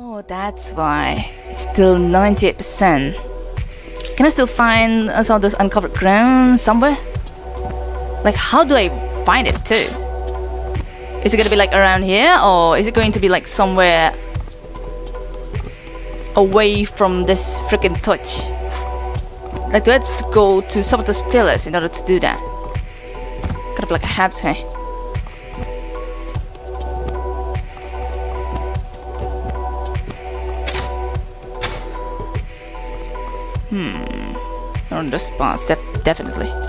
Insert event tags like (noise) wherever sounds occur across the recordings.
Oh, that's why. It's still 98%. Can I still find uh, some of those uncovered ground somewhere? Like, how do I find it too? Is it gonna be like around here, or is it going to be like somewhere away from this freaking touch? Like, do I have to go to some of those pillars in order to do that? Kind of like I have On the spots, def definitely.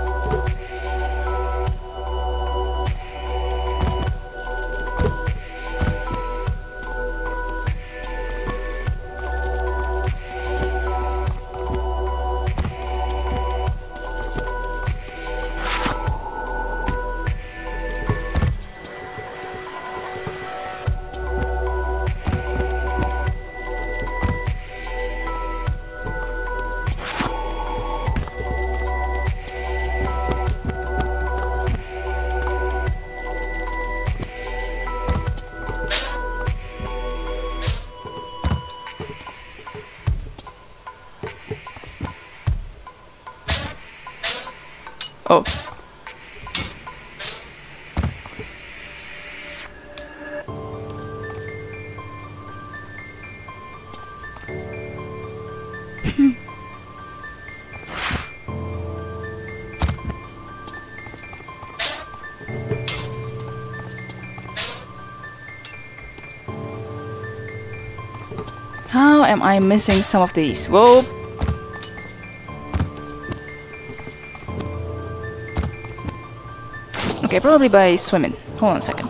Oh. (laughs) How am I missing some of these? Whoa. Okay, probably by swimming. Hold on a second.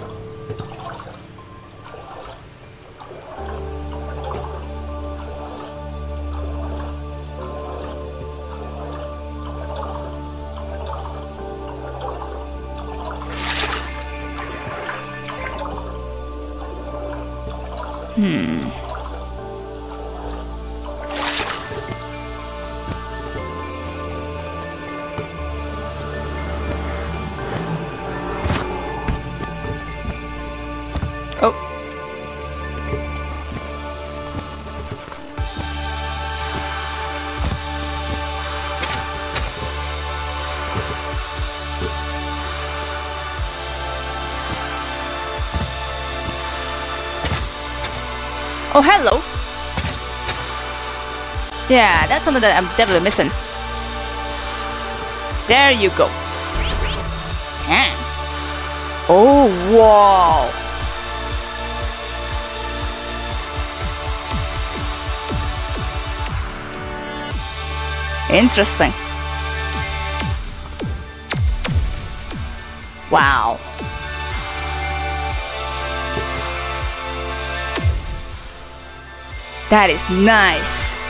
Oh. Oh, hello. Yeah, that's something that I'm definitely missing. There you go. Yeah. Oh, wow. Interesting. Wow. That is nice.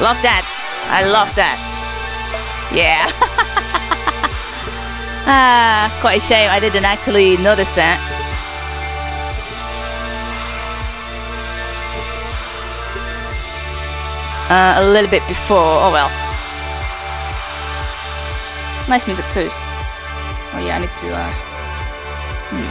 Love that. I love that. Yeah. (laughs) ah, quite a shame I didn't actually notice that. uh, a little bit before. Oh well. Nice music too. Oh yeah, I need to. Uh, hmm.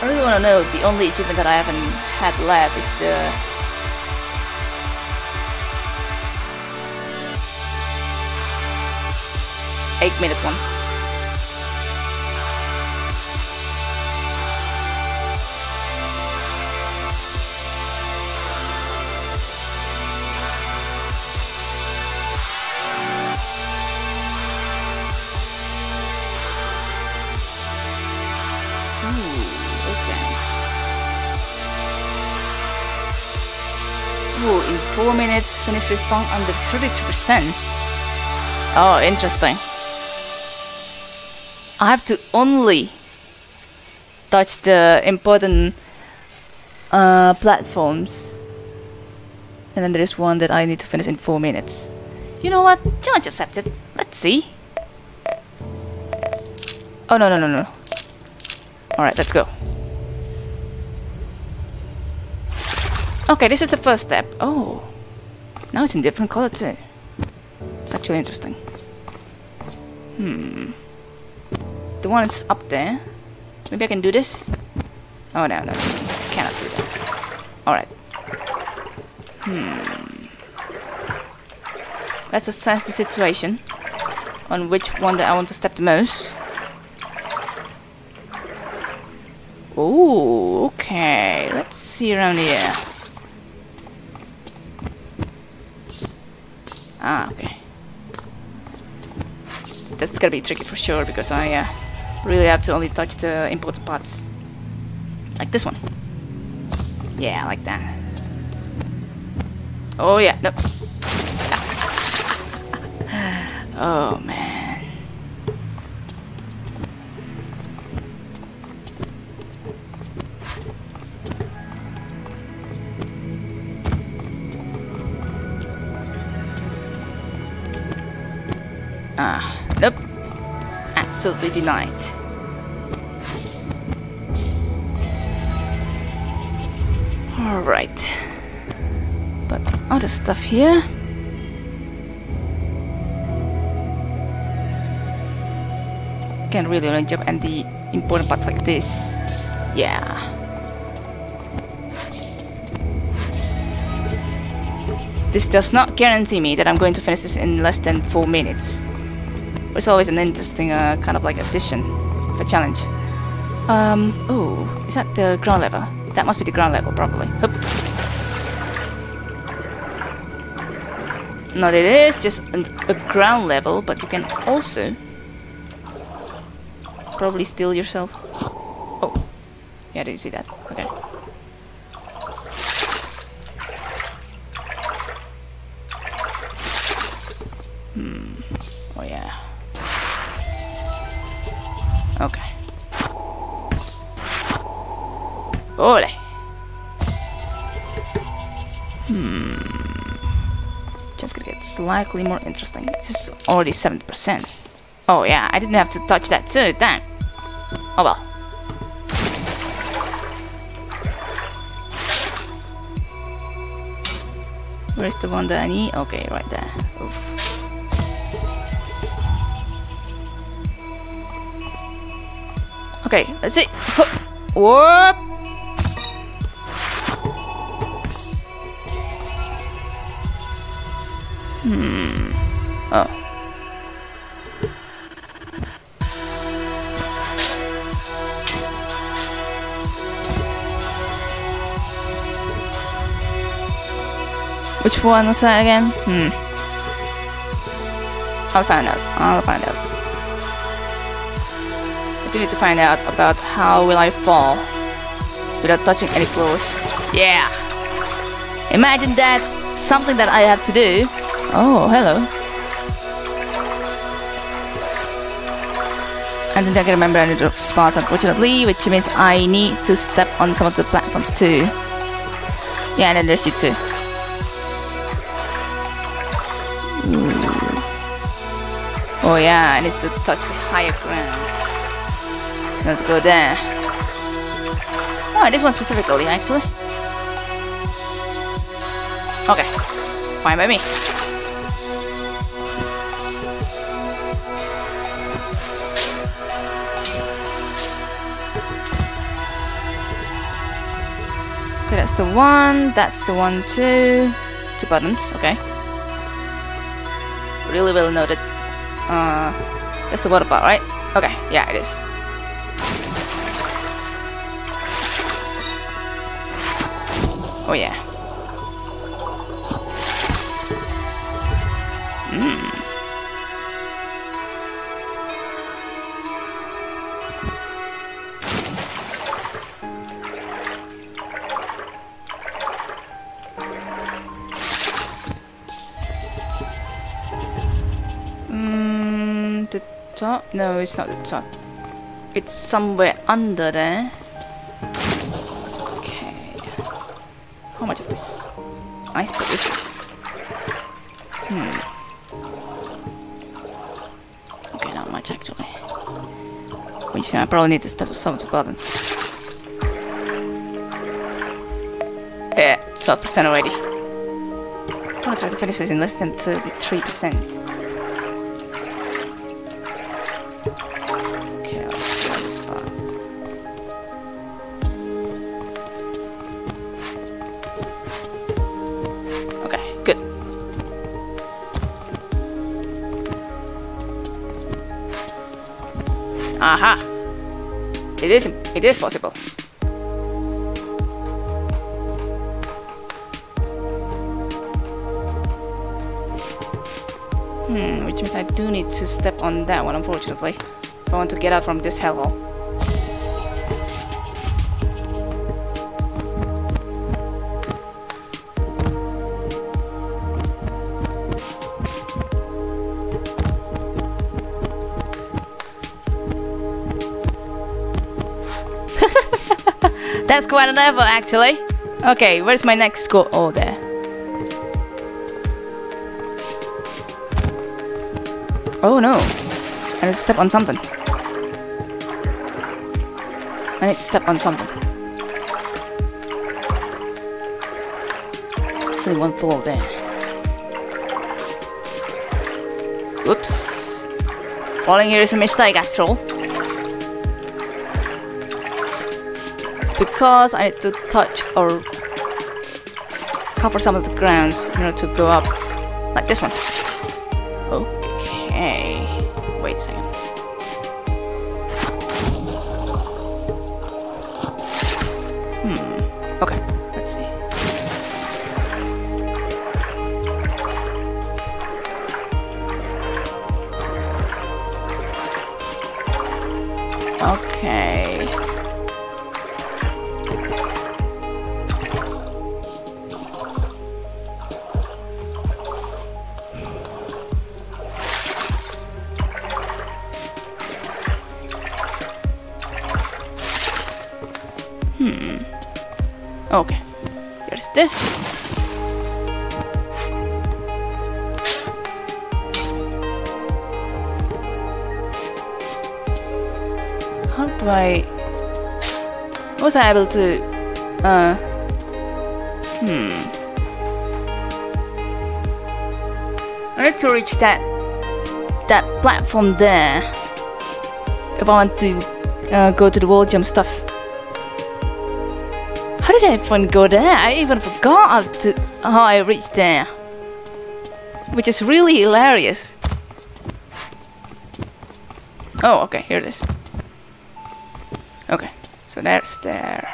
I really want to know the only achievement that I haven't had left is the eight minute one. Ooh, in 4 minutes, finish Refunct under 32%. Oh, interesting. I have to only touch the important uh, platforms. And then there's one that I need to finish in 4 minutes. You know what? Challenge accepted. Let's see. Oh, no, no, no, no. Alright, let's go. Okay, this is the first step. Oh. Now it's in different color too. It's actually interesting. Hmm. The one is up there. Maybe I can do this? Oh, no, no. Cannot do that. Alright. Hmm. Let's assess the situation. On which one that I want to step the most. Oh, okay. Let's see around here. Ah, okay. That's gonna be tricky for sure because I uh, really have to only touch the important parts. Like this one. Yeah, like that. Oh yeah, no. (laughs) oh man. Ah. Absolutely denied. Alright. But other stuff here. Can really only jump and the important parts like this. Yeah. This does not guarantee me that I'm going to finish this in less than 4 minutes. It's always an interesting uh, kind of like addition a challenge. Um, oh, is that the ground level? That must be the ground level, probably. Not it is just a ground level, but you can also probably steal yourself. Oh, yeah, I didn't see that. Ole. Hmm. Just gonna get slightly more interesting. This is already 70%. Oh yeah, I didn't have to touch that too, damn. Oh well. Where's the one that I need? Okay, right there. Oof. Okay, let's see. Whoop! Hmm. Oh. Which one was that again? Hmm. I'll find out. I'll find out. I do need to find out about how will I fall without touching any floors. Yeah. Imagine that something that I have to do. Oh, hello. And then I can remember any of the spots unfortunately, which means I need to step on some of the platforms too. Yeah, and then there's you too. Oh yeah, I need to touch the higher grounds. Let's go there. Oh, this one specifically, actually. Okay, fine by me. Okay, that's the one, that's the one too. Two buttons, okay. Really well noted. Uh, that's the water part, right? Okay, yeah, it is. Oh yeah. Top? No, it's not the top. It's somewhere under there. Okay. How much of this iceberg is this? Hmm. Okay, not much actually. Which I probably need to step some of the buttons. Yeah, 12% already. I'm gonna try to finish this in less than 33%. It is, it is possible. Hmm, which means I do need to step on that one, unfortunately. If I want to get out from this hellhole. That's quite an level, actually. Okay, where's my next goal? Oh, there. Oh no. I need to step on something. I need to step on something. There's only one floor there. Whoops. Falling here is a mistake after all. Because I need to touch or cover some of the grounds in order to go up like this one. This. How do I... Was I able to... Uh... Hmm... I need to reach that... That platform there. If I want to uh, go to the wall jump stuff. Did I even go there? I even forgot how, to, how I reached there. Which is really hilarious. Oh, okay, here it is. Okay, so there's there.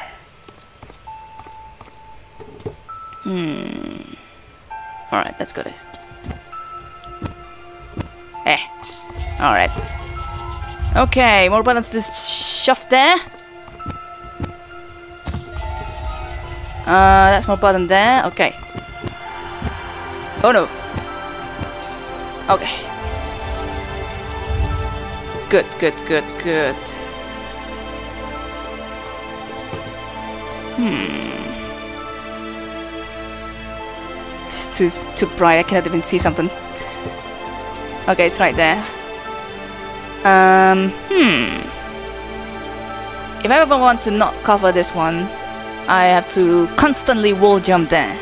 Hmm. Alright, let's go this. Eh. Alright. Okay, more buttons to shove there. Uh, that's more button there. Okay. Oh no. Okay. Good, good, good, good. Hmm. It's too too bright. I cannot even see something. Okay, it's right there. Um. Hmm. If I ever want to not cover this one, I have to constantly wall jump there.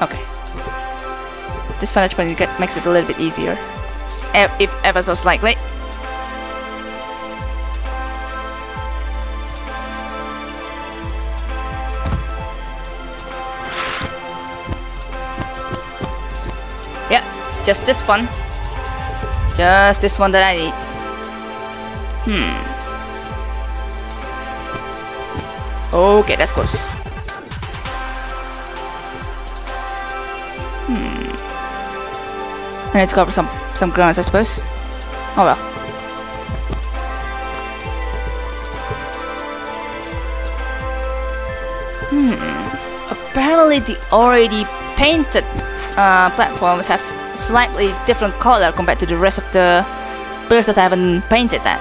Okay. This vantage point makes it a little bit easier. If ever so slightly. Yeah, just this one. Just this one that I need. Hmm. Okay, that's close. Hmm. I need to cover some some grounds, I suppose. Oh well. Hmm. Apparently, the already painted uh, platforms have slightly different color compared to the rest of the birds that I haven't painted that.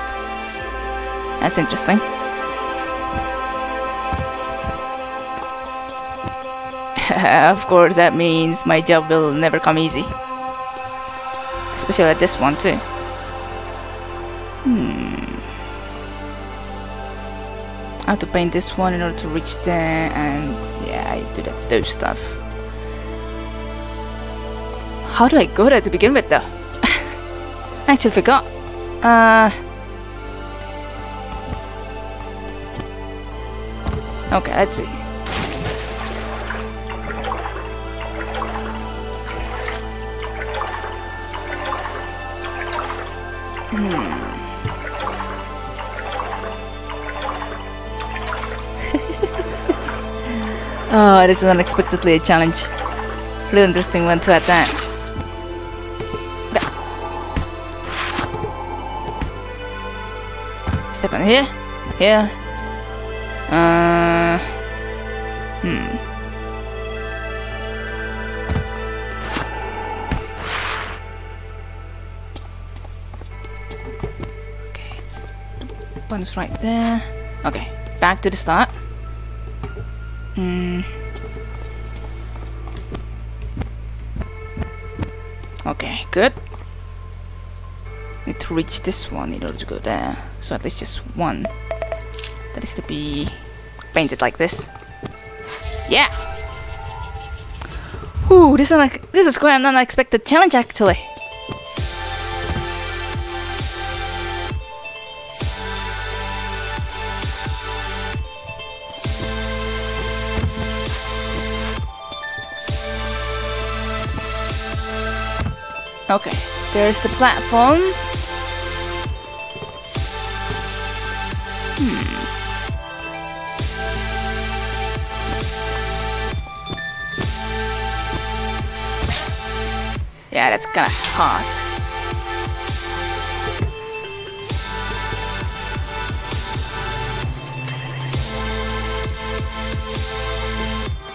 That's interesting. Of course, that means my job will never come easy. Especially at this one, too. Hmm. I have to paint this one in order to reach there, and yeah, I do that those stuff. How do I go there to begin with, though? (laughs) I actually forgot. Uh. Okay, let's see. Oh, this is unexpectedly a challenge. Really interesting one to that. Step on here. Here. Uh. Hmm. Okay, one's right there. Okay, back to the start. Hmm. Okay, good. Need to reach this one in order to go there. So at least just one. That is to be painted like this. Yeah! Ooh, this is, this is quite an unexpected challenge actually. There's the platform. Hmm. Yeah, that's kinda hard.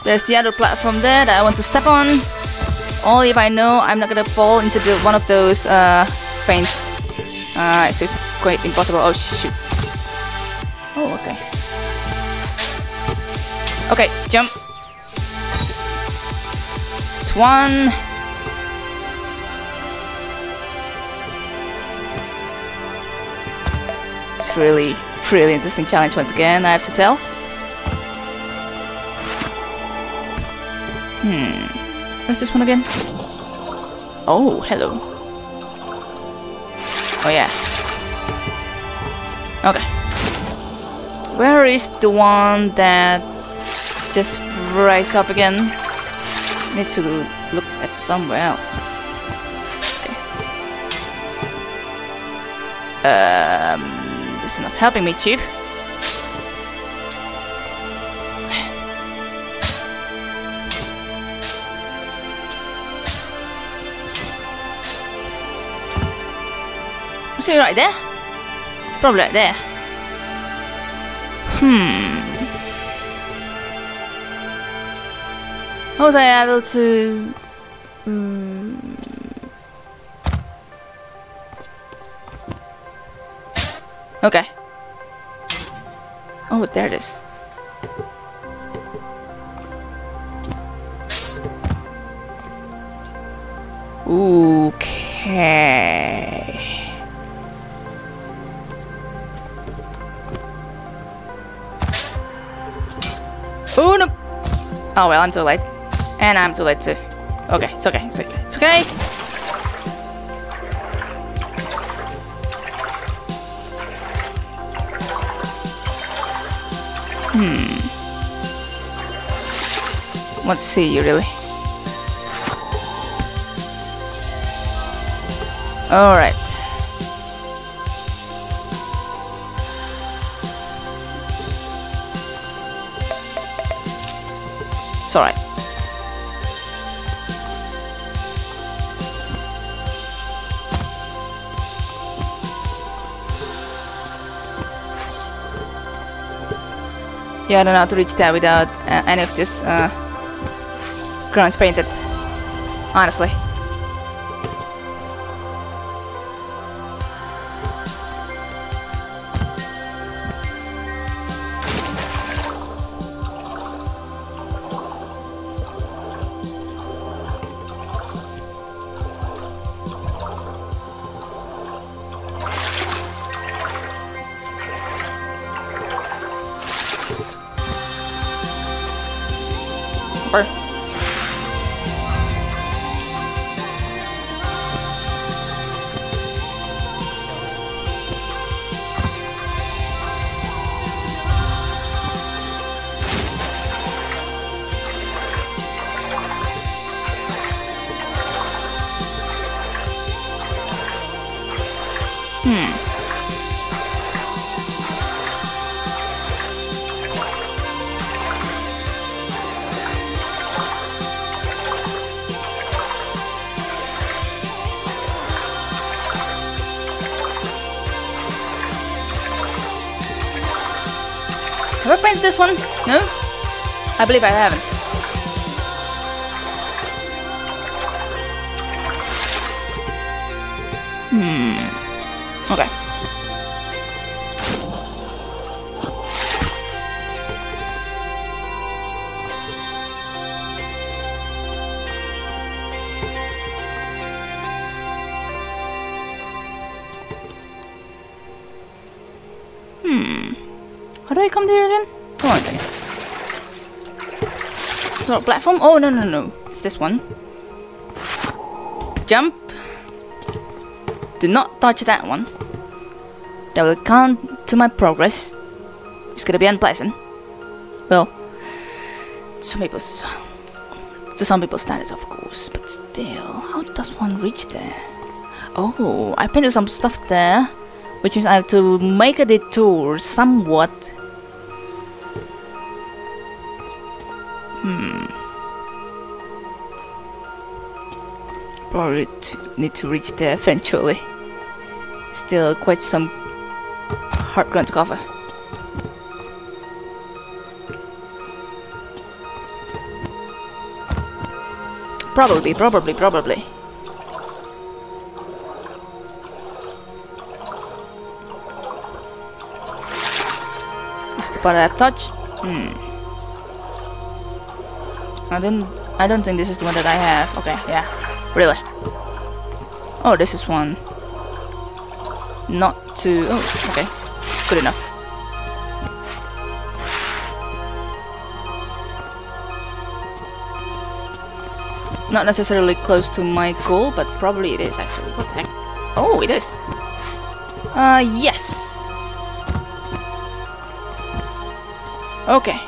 There's the other platform there that I want to step on. Only if I know I'm not gonna fall into the one of those uh, paints. Uh, it's quite impossible. Oh shoot. Oh, okay. Okay, jump. Swan. It's really, really interesting challenge once again, I have to tell. This one again? Oh, hello. Oh yeah. Okay. Where is the one that just rise up again? Need to look at somewhere else. Okay. Um, this is not helping me, Chief. See right there? Probably right there. Hmm. How was I able to... Okay. Oh, there it is. Okay. Oh well, I'm too late. And I'm too late too. Okay, it's okay, it's okay, it's okay. Hmm. To see you really? Alright. It's alright. Yeah, I don't know how to reach there without uh, any of this uh, grounds painted. Honestly. I painted this one? No? I believe I haven't. Platform? Oh, no, no, no. It's this one. Jump. Do not touch that one. That will count to my progress. It's gonna be unpleasant. Well, some people's. To some people's standards, of course, but still, how does one reach there? Oh, I painted some stuff there, which means I have to make a detour somewhat Probably need to reach there eventually. Still quite some hard ground to cover. Probably, probably, probably. Is the part I have touched? Hmm. I don't I don't think this is the one that I have. Okay, yeah. Really? Oh, this is one. Not too... Oh, okay. Good enough. Not necessarily close to my goal, but probably it is actually. What the heck? Oh, it is. Uh, yes. Okay.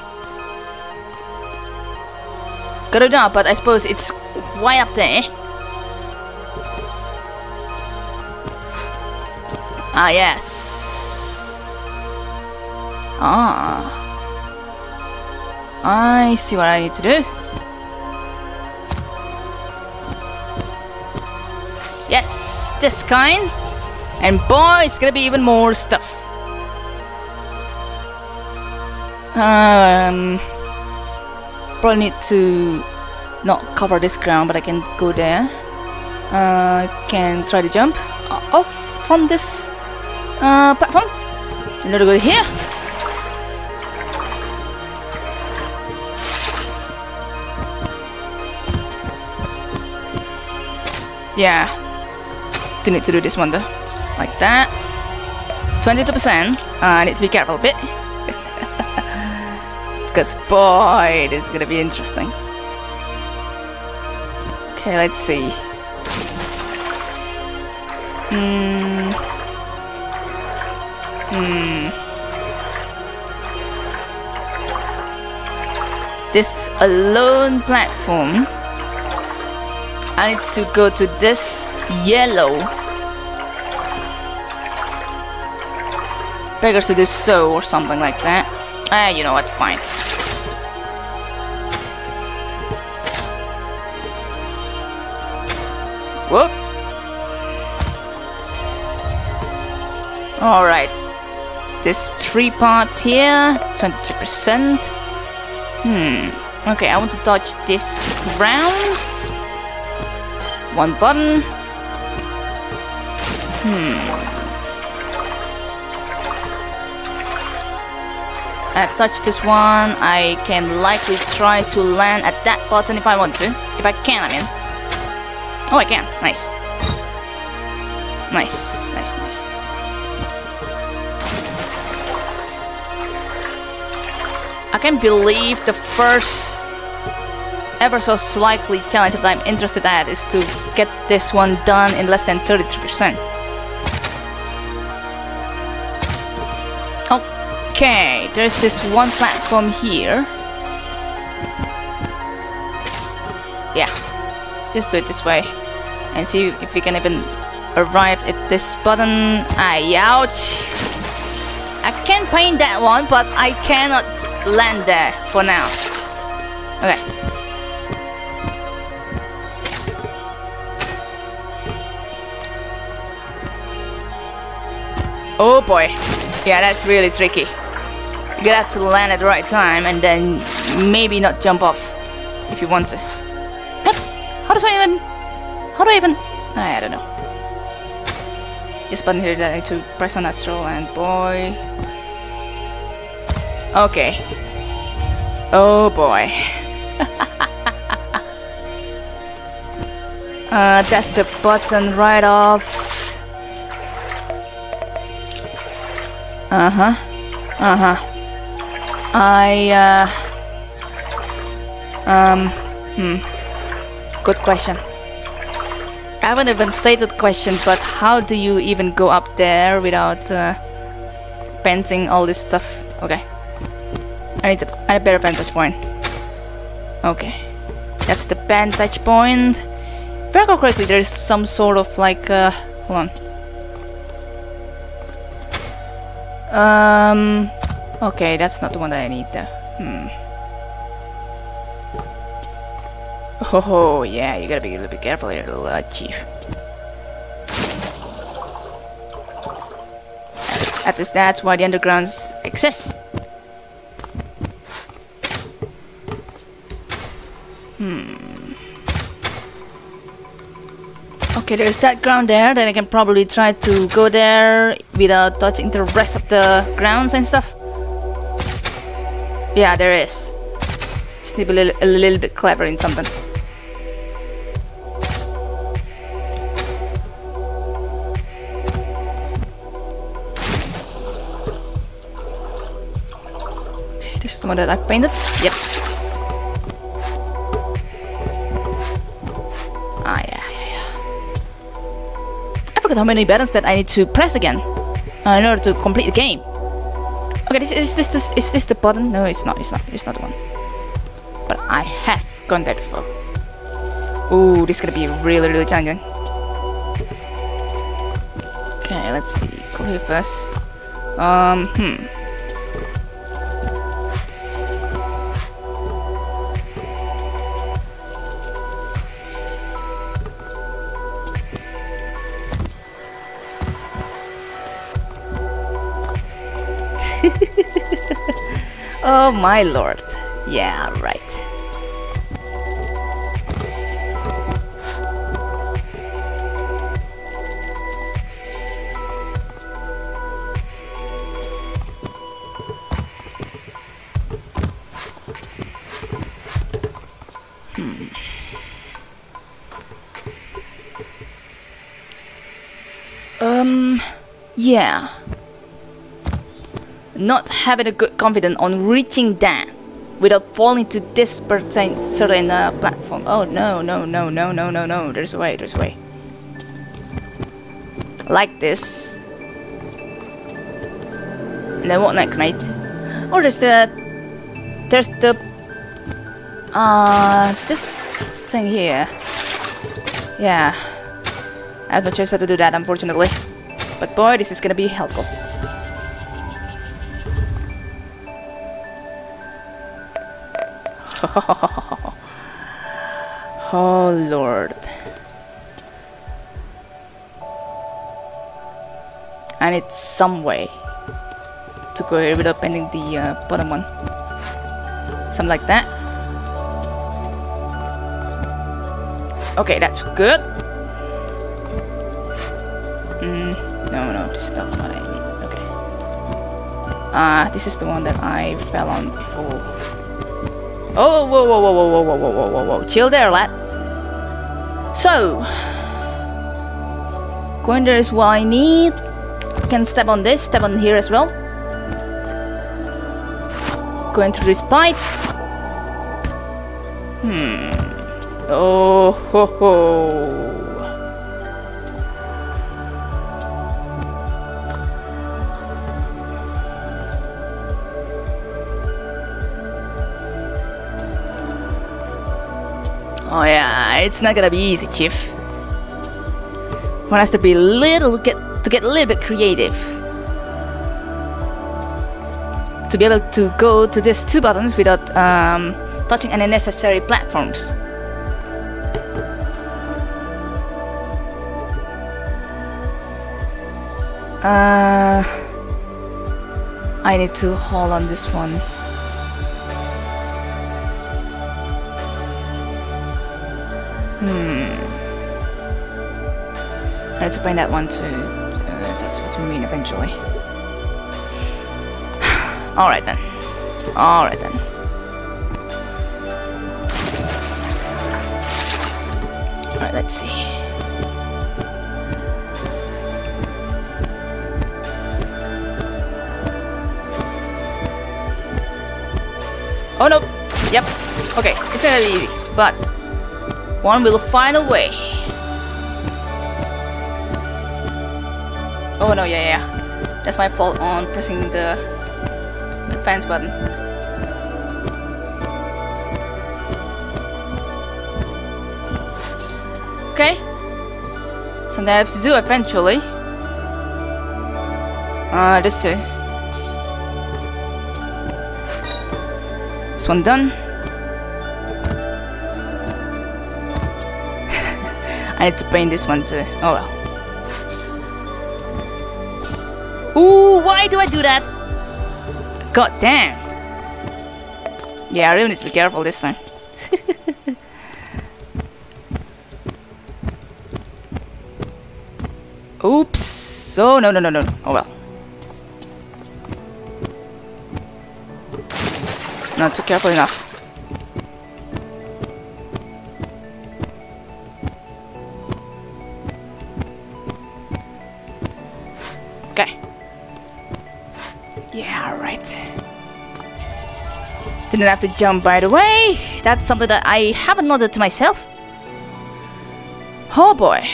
Got it up, but I suppose it's way up there. Ah, yes. Ah. I see what I need to do. Yes, this kind. And boy, it's gonna be even more stuff. Um, probably need to not cover this ground, but I can go there. Uh, can try to jump off from this uh, platform. A little bit here. Yeah. Do need to do this one though. Like that. 22%. Uh, I need to be careful a bit. (laughs) because boy, this is gonna be interesting. Okay, let's see. Hmm. Hmm. This alone platform. I need to go to this yellow. Beggars to do so or something like that. Ah, you know what, fine. Whoop. Alright. There's three parts here, 23%. Hmm. Okay, I want to touch this ground. One button. Hmm. I've touched this one. I can likely try to land at that button if I want to. If I can, I mean. Oh, I can. Nice, nice. I can't believe the first ever so slightly challenge that I'm interested at is to get this one done in less than 33%. Okay, there's this one platform here. Yeah, just do it this way and see if we can even arrive at this button. Ah, ouch! I can paint that one, but I cannot land there for now. Okay. Oh boy. Yeah, that's really tricky. You gotta have to land at the right time and then maybe not jump off if you want to. What? How does I even... How do I even... I don't know. This button here that I need to press on natural and boy. Okay. Oh boy. (laughs) uh, that's the button right off. Uh huh. Uh huh. I, uh. Um. Hmm. Good question. I haven't even stated question, but how do you even go up there without uh, painting all this stuff? Okay. I need, a, a better vantage point. Okay. That's the vantage point. If I recall correctly, there's some sort of like, uh, hold on. Um, okay, that's not the one that I need there. Hmm. Oh, yeah, you gotta be a little bit careful here, little uh, chief. At least that's why the undergrounds exist. Okay, there's that ground there, then I can probably try to go there without touching the rest of the grounds and stuff. Yeah, there is. Just need to be a little, bit clever in something. Okay, this is the one that I painted? Yep. Forgot how many buttons that I need to press again uh, in order to complete the game. Okay, is, is this, this is this the button? No, it's not. It's not. It's not the one. But I have gone there before. Ooh, this is gonna be really, really challenging. Okay, let's see. Go here first. Um, hmm. Oh my lord. Yeah, right. Hmm. Um, yeah not having a good confidence on reaching that without falling to this certain, certain uh, platform. Oh no, no, no, no, no, no, no, there's a way, there's a way. Like this. And then what next, mate? Or there's the... There's the... Uh, this thing here. Yeah. I have no choice but to do that, unfortunately. But boy, this is gonna be helpful. (laughs) oh lord. And it's some way to go here without bending the uh, bottom one. Something like that. Okay, that's good. Mm, no, no, this is not what I need. Okay. Ah, uh, this is the one that I fell on before. Oh, whoa, whoa, whoa, whoa, whoa, whoa, whoa, whoa, whoa. Chill there, lad. So, going there is what I need. Can step on this, step on here as well. Going through this pipe. Hmm. Oh ho ho. Oh yeah, it's not gonna be easy, Chief. One has to be little get to get a little bit creative. To be able to go to these two buttons without um, touching any necessary platforms. Uh, I need to hold on this one. I need to find that one too. Uh, that's what we mean eventually. (sighs) Alright then. Alright then. Alright, let's see. Oh no! Yep. Okay, it's gonna be easy, but one will find a way. Oh no, yeah, yeah. That's my fault on pressing the advance button. Okay. Something I have to do eventually. Uh, this too. This one done. (laughs) I need to paint this one too. Oh well. Ooh, why do I do that? God damn. Yeah, I really need to be careful this time. (laughs) Oops. Oh, no, no, no, no. Oh well. Not too careful enough. Didn't have to jump by the way. That's something that I haven't noted to myself. Oh boy.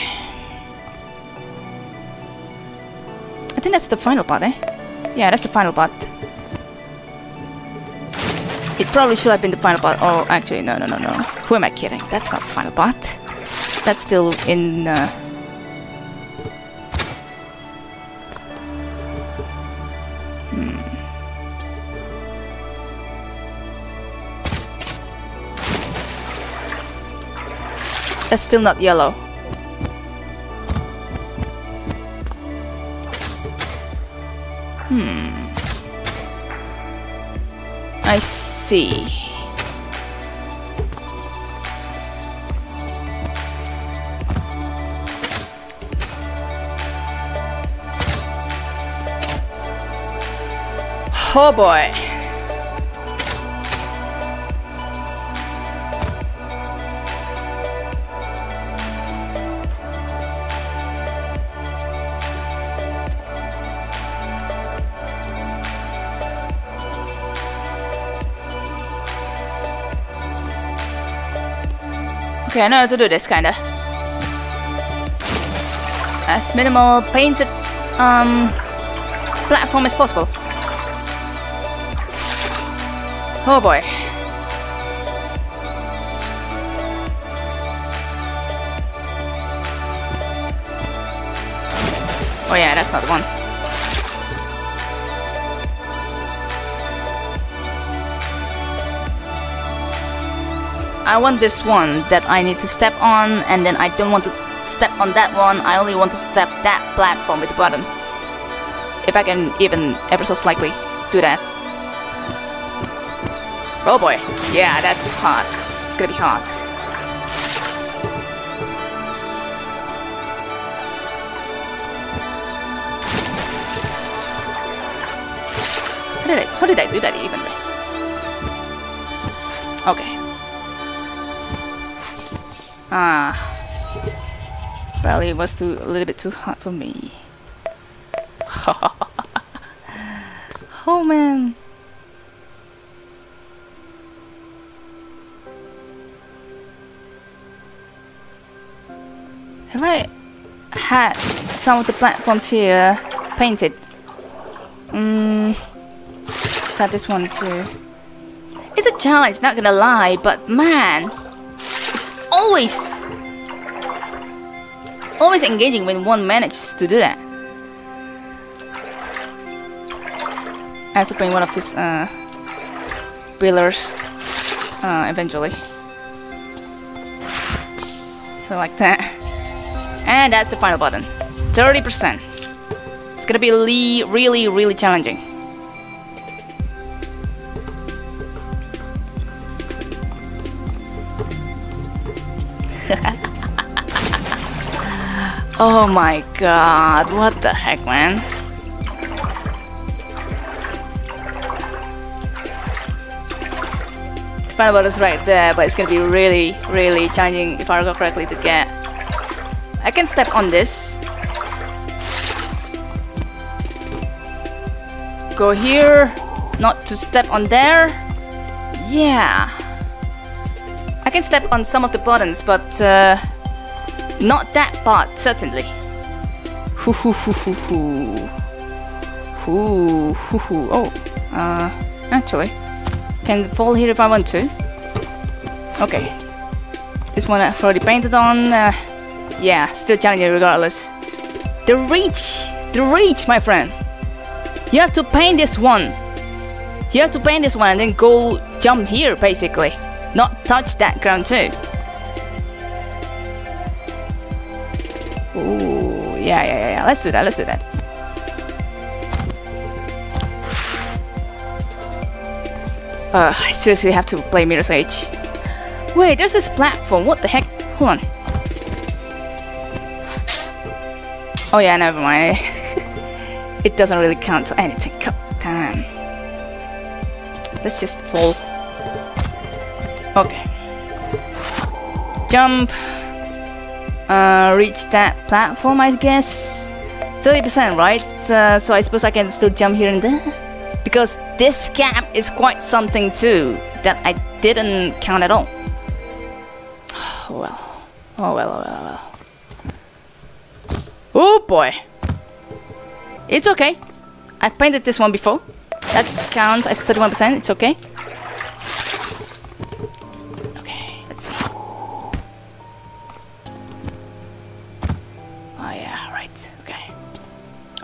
I think that's the final part, eh? Yeah, that's the final part. It probably should have been the final part. Oh, actually, no, no, no, no. Who am I kidding? That's not the final part. That's still in... Uh, That's still not yellow. Hmm. I see. Oh boy. Okay, I know how to do this, kinda. As minimal painted um, platform as possible. Oh boy. Oh yeah, that's not the one. I want this one that I need to step on and then I don't want to step on that one, I only want to step that platform with the button. If I can even ever so slightly do that. Oh boy, yeah, that's hot. It's gonna be hot. How did I, how did I do that even? Okay. Ah. Probably it was too a little bit too hot for me. (laughs) oh man. Have I had some of the platforms here painted? Mmm. Try this one too. It's a challenge, not gonna lie, but man always always engaging when one manages to do that. I have to paint one of these uh, pillars uh, eventually. So like that. And that's the final button. 30%. It's gonna be really, really, really challenging. Oh my god, what the heck, man? Button is right there, but it's gonna be really, really challenging if I recall correctly to get. I can step on this. Go here, not to step on there. Yeah. I can step on some of the buttons, but uh, not that part, certainly. Hoo hoo hoo hoo hoo. Hoo hoo hoo. Oh, uh, actually, can fall here if I want to. Okay. This one I've already painted on. Uh, yeah, still challenging regardless. The reach! The reach, my friend! You have to paint this one. You have to paint this one and then go jump here, basically. Not touch that ground too. Ooh, yeah, yeah, yeah, yeah. Let's do that, let's do that. Uh, I seriously have to play Mirror's Edge. Wait, there's this platform. What the heck? Hold on. Oh yeah, never mind. (laughs) it doesn't really count to anything. Come damn. Let's just fall. Okay. Jump. Uh, reach that platform, I guess. 30%, right? Uh, so I suppose I can still jump here and there? Because this gap is quite something too, that I didn't count at all. (sighs) Oh well. Oh well, oh well, oh well. Oh boy. It's okay. I painted this one before. That counts as 31%, it's. Okay,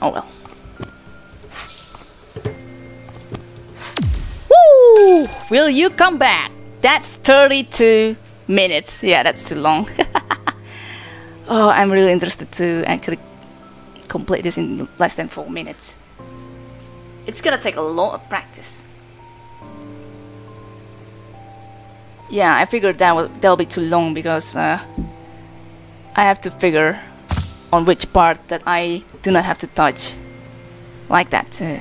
Oh well. Woo! Will you come back? That's 32 minutes. Yeah, that's too long. (laughs) oh, I'm really interested to actually complete this in less than 4 minutes. It's gonna take a lot of practice. Yeah, I figured that will that'll be too long because uh, I have to figure on which part that I do not have to touch like that. Uh,